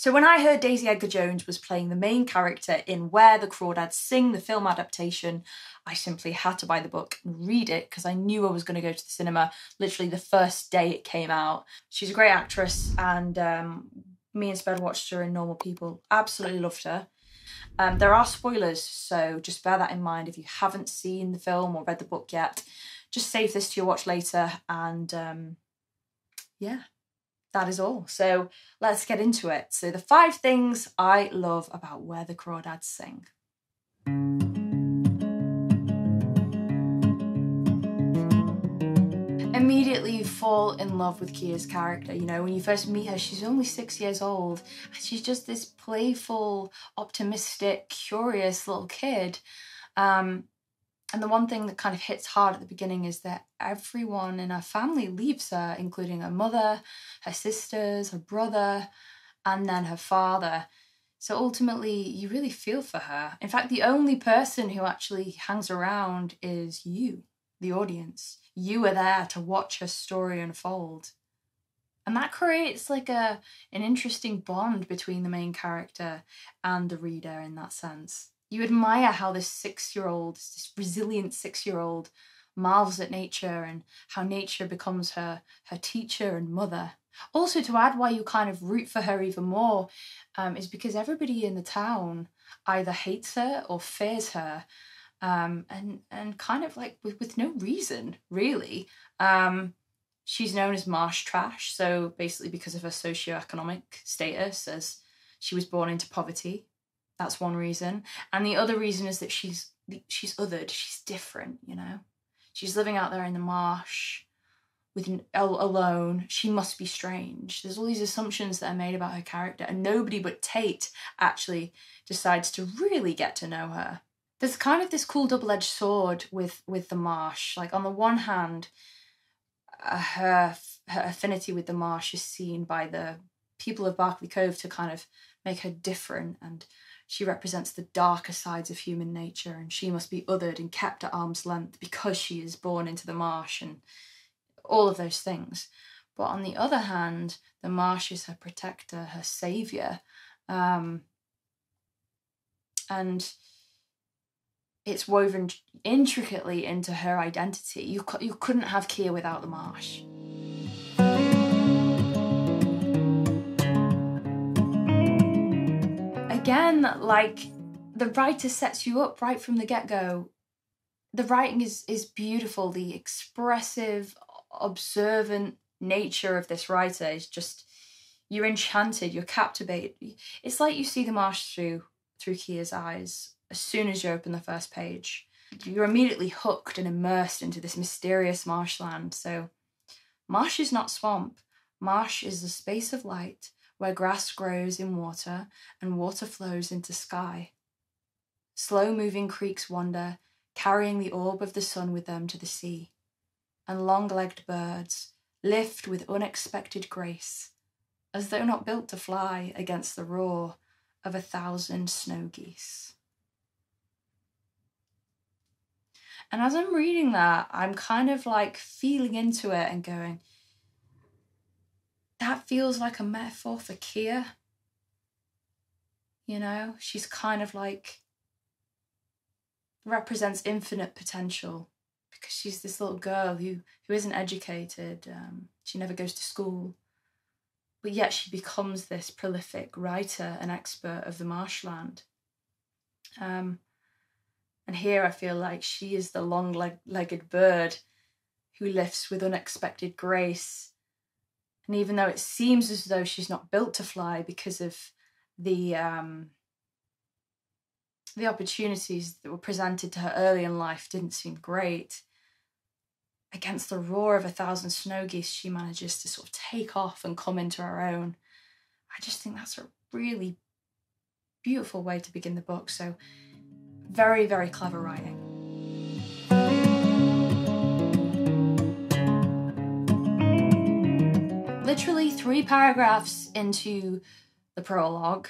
So when I heard Daisy Edgar Jones was playing the main character in Where the Crawdads Sing, the film adaptation, I simply had to buy the book and read it because I knew I was going to go to the cinema literally the first day it came out. She's a great actress, and um, me and Sped watched her in Normal People. Absolutely loved her. Um, there are spoilers, so just bear that in mind if you haven't seen the film or read the book yet. Just save this to your watch later, and um, yeah, that is all. So let's get into it. So, the five things I love about Where the Crawdads Sing. Immediately you fall in love with Kya's character. You know, when you first meet her, she's only six years old. And she's just this playful, optimistic, curious little kid. Um, and the one thing that kind of hits hard at the beginning is that everyone in her family leaves her, including her mother, her sisters, her brother, and then her father. So ultimately, you really feel for her. In fact, the only person who actually hangs around is you, the audience. You are there to watch her story unfold. And that creates like a an interesting bond between the main character and the reader in that sense you admire how this six year old, this resilient six year old, marvels at nature and how nature becomes her her teacher and mother. Also, to add why you kind of root for her even more um, is because everybody in the town either hates her or fears her, um, and and kind of like with, with no reason really. Um, she's known as marsh trash, so basically because of her socioeconomic status, as she was born into poverty, that's one reason. And the other reason is that she's she's othered. She's different, you know. She's living out there in the marsh with alone. She must be strange. There's all these assumptions that are made about her character, and nobody but Tate actually decides to really get to know her. There's kind of this cool double-edged sword with with the marsh. Like on the one hand, uh, her her affinity with the marsh is seen by the people of Barkley Cove to kind of make her different and she represents the darker sides of human nature and she must be othered and kept at arm's length because she is born into the marsh and all of those things. But on the other hand, the marsh is her protector, her savior. Um, and it's woven intricately into her identity. You, you couldn't have Kya without the marsh. Again, like the writer sets you up right from the get go. The writing is is beautiful. The expressive, observant nature of this writer is just you're enchanted. You're captivated. It's like you see the marsh through through Kya's eyes as soon as you open the first page. You're immediately hooked and immersed into this mysterious marshland. So, marsh is not swamp. Marsh is the space of light where grass grows in water and water flows into sky. Slow moving creeks wander, carrying the orb of the sun with them to the sea, and long legged birds lift with unexpected grace, as though not built to fly against the roar of a thousand snow geese. And as I'm reading that, I'm kind of like feeling into it and going, that feels like a metaphor for Kya. You know, she's kind of like represents infinite potential because she's this little girl who who isn't educated. Um, she never goes to school, but yet she becomes this prolific writer and expert of the marshland. Um, and here I feel like she is the long-legged bird who lifts with unexpected grace and even though it seems as though she's not built to fly because of the um, the opportunities that were presented to her early in life didn't seem great, against the roar of a thousand snow geese, she manages to sort of take off and come into her own. I just think that's a really beautiful way to begin the book. So, very, very clever writing. Literally three paragraphs into the prologue,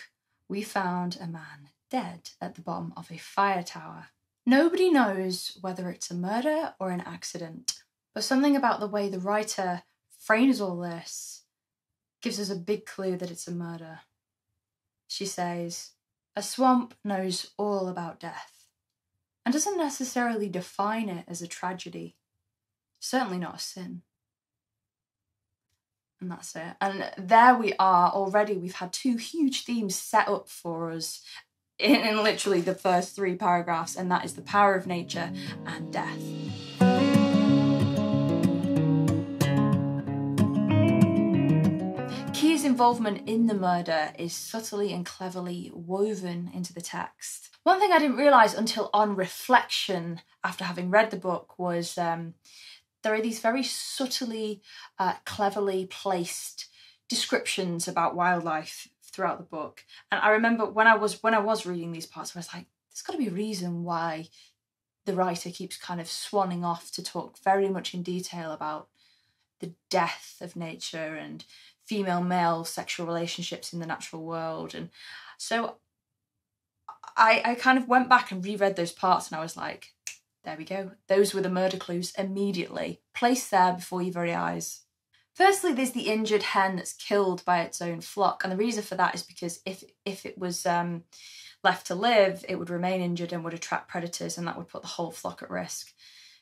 we found a man dead at the bottom of a fire tower. Nobody knows whether it's a murder or an accident, but something about the way the writer frames all this gives us a big clue that it's a murder. she says, a swamp knows all about death and doesn't necessarily define it as a tragedy, certainly not a sin. And that's it. And there we are already. We've had two huge themes set up for us in, in literally the first three paragraphs, and that is the power of nature and death. Kya's involvement in the murder is subtly and cleverly woven into the text. One thing I didn't realise until on reflection after having read the book was um, there are these very subtly, uh, cleverly placed descriptions about wildlife throughout the book. And I remember when I was when I was reading these parts, I was like, there's got to be a reason why the writer keeps kind of swanning off to talk very much in detail about the death of nature and female male sexual relationships in the natural world. And so I, I kind of went back and reread those parts and I was like, there we go. Those were the murder clues immediately, placed there before your very eyes. Firstly, there's the injured hen that's killed by its own flock, and the reason for that is because if if it was um, left to live, it would remain injured and would attract predators, and that would put the whole flock at risk.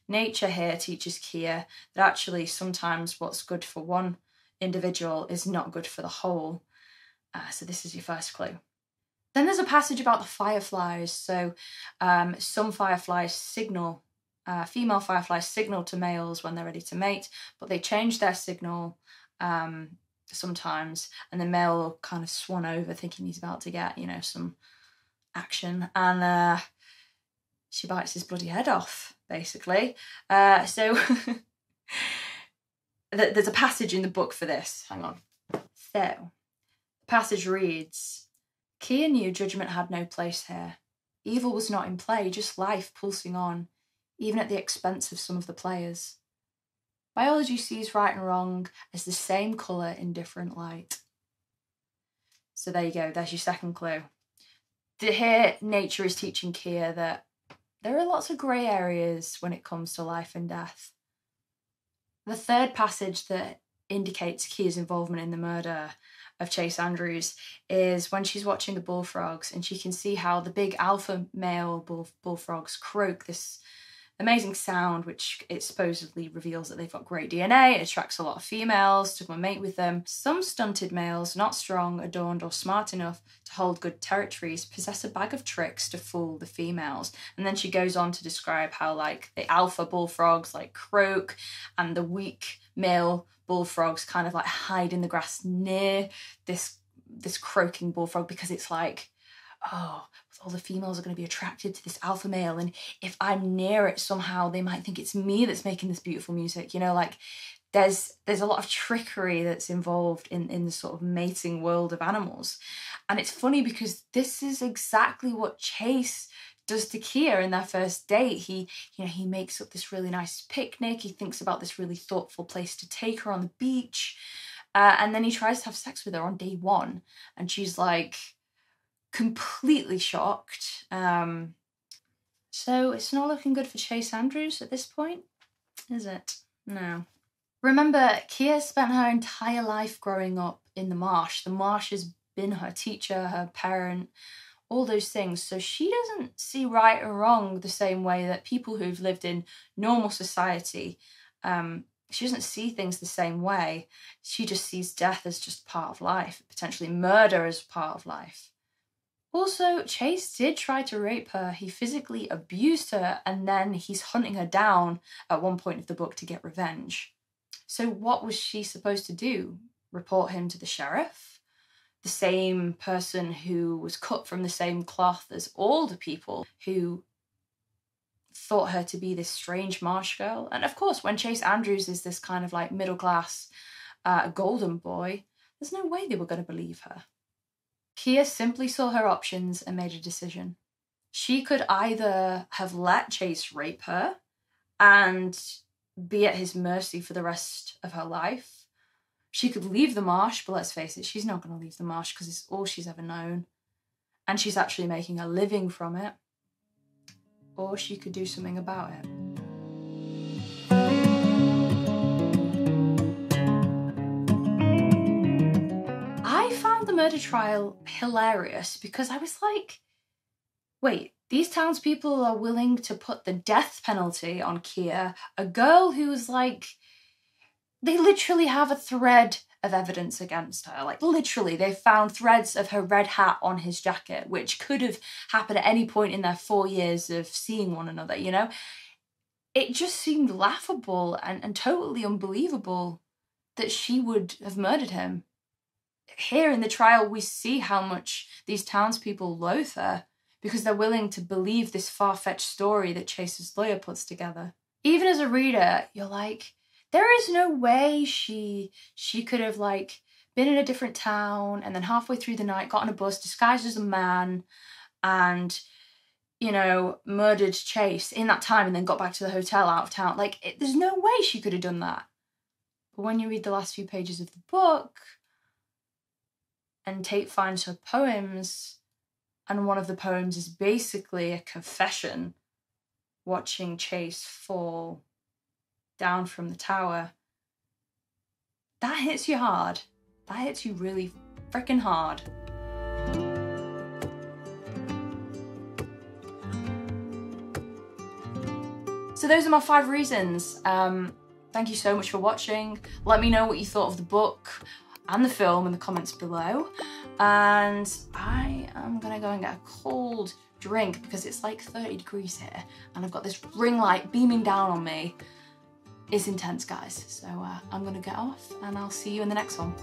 Nature here teaches Kya that actually sometimes what's good for one individual is not good for the whole. Uh, so this is your first clue. Then there's a passage about the fireflies. So um, some fireflies signal, uh, female fireflies signal to males when they're ready to mate, but they change their signal um, sometimes, and the male will kind of swan over thinking he's about to get, you know, some action, and uh, she bites his bloody head off, basically. Uh, so there's a passage in the book for this. Hang on. So, the passage reads Kya knew judgment had no place here. Evil was not in play, just life pulsing on, even at the expense of some of the players. Biology sees right and wrong as the same colour in different light. So there you go, there's your second clue. Here, nature is teaching Kya that there are lots of grey areas when it comes to life and death. The third passage that indicates Kya's involvement in the murder of Chase Andrews is when she's watching the bullfrogs and she can see how the big alpha male bull, bullfrogs croak this amazing sound, which it supposedly reveals that they've got great DNA. It attracts a lot of females to mate with them. Some stunted males, not strong, adorned, or smart enough to hold good territories, possess a bag of tricks to fool the females. And then she goes on to describe how, like, the alpha bullfrogs like croak and the weak male bullfrogs kind of like hide in the grass near this this croaking bullfrog because it's like oh all the females are going to be attracted to this alpha male and if i'm near it somehow they might think it's me that's making this beautiful music you know like there's there's a lot of trickery that's involved in in the sort of mating world of animals. And it's funny because this is exactly what chase does to Kya in their first date. He, you know, he makes up this really nice picnic. He thinks about this really thoughtful place to take her on the beach. Uh, and then he tries to have sex with her on day one. And she's like completely shocked. Um, so it's not looking good for Chase Andrews at this point, is it? No. Remember, Kya spent her entire life growing up in the marsh. The marsh has been her teacher, her parent, all those things. So she doesn't see right or wrong the same way that people who've lived in normal society, um, she doesn't see things the same way. She just sees death as just part of life, potentially murder as part of life. Also, Chase did try to rape her. He physically abused her and then he's hunting her down at one point of the book to get revenge. So, what was she supposed to do? Report him to the sheriff? The same person who was cut from the same cloth as all the people who thought her to be this strange marsh girl. And of course, when Chase Andrews is this kind of like middle class uh, golden boy, there's no way they were going to believe her. Kya simply saw her options and made a decision. She could either have let Chase rape her and be at his mercy for the rest of her life, she could leave the marsh, but let's face it, she's not going to leave the marsh because it's all she's ever known. And she's actually making a living from it. Or she could do something about it. I found the murder trial hilarious because I was like, wait, these townspeople are willing to put the death penalty on Kya, a girl who's like, they literally have a thread of evidence against her. Like, literally, they found threads of her red hat on his jacket, which could have happened at any point in their four years of seeing one another, you know? It just seemed laughable and, and totally unbelievable that she would have murdered him. Here in the trial, we see how much these townspeople loathe her because they're willing to believe this far fetched story that Chase's lawyer puts together. Even as a reader, you're like, there is no way she she could have like been in a different town and then halfway through the night got on a bus disguised as a man and you know murdered chase in that time and then got back to the hotel out of town. Like it, there's no way she could have done that. But when you read the last few pages of the book and tate finds her poems and one of the poems is basically a confession watching chase fall down from the tower, that hits you hard. That hits you really freaking hard. So those are my five reasons. Um, thank you so much for watching. Let me know what you thought of the book and the film in the comments below. And I am gonna go and get a cold drink because it's like 30 degrees here and I've got this ring light beaming down on me is intense, guys. So uh, I'm going to get off and I'll see you in the next one.